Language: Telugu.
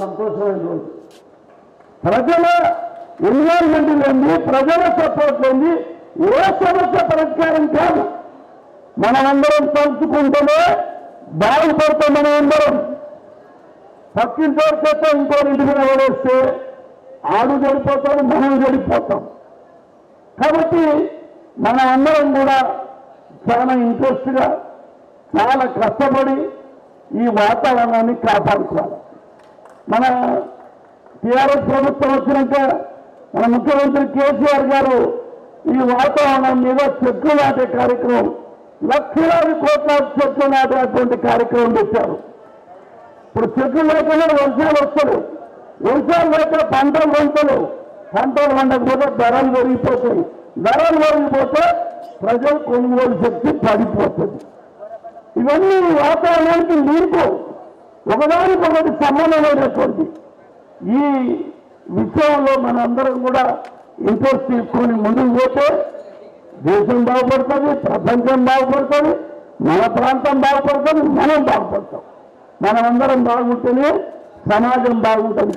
సంతోషమైన రోజు ప్రజల ఎన్విరాన్మెంట్ ఉంది ప్రజల సపోర్ట్ ఉంది ఏ సమస్య పరిష్కారం కాదు. మనమందరం తలుచుకుంటేనే బాగుపడతాం మనమందరం పక్కింటి చేస్తే ఇంకో ఇంటి మీద పడేస్తే ఆడు చెడిపోతాడు మనం చెడిపోతాం కాబట్టి మన అందరం కూడా చాలా ఇంట్రెస్ట్గా చాలా కష్టపడి ఈ వాతావరణాన్ని కాపాడుకోవాలి. మన టీఆర్ఎస్ ప్రభుత్వం వచ్చినాక మన ముఖ్యమంత్రి కేసీఆర్ గారు ఈ వాతావరణం మీద చెట్లు నాటే కార్యక్రమం లక్షలాది కోట్ల చెట్లు నాటేటువంటి కార్యక్రమం పెట్టారు. ఇప్పుడు చెట్లు లేకుండా వర్షాలు వస్తలేవు. వర్షాలు లేక పంటలు పంటలు పంటలు పండకపోతే ధరలు పెరిగిపోతాయి. ధరలు పెరిగిపోతే ప్రజలు కొనుగోలు శక్తి పడిపోతుంది. ఇవన్నీ వాతావరణానికి నీరుకు ఒకదానికొకటి సంబంధమైనటువంటి ఈ విషయంలో మనందరం కూడా ఇంట్రెస్ట్ తీసుకొని ముందుకు పోతే దేశం బాగుపడుతుంది ప్రపంచం బాగుపడుతుంది మన ప్రాంతం బాగుపడుతుంది మనం బాగుపడతాం. మనమందరం బాగుంటేనే సమాజం బాగుంటుంది.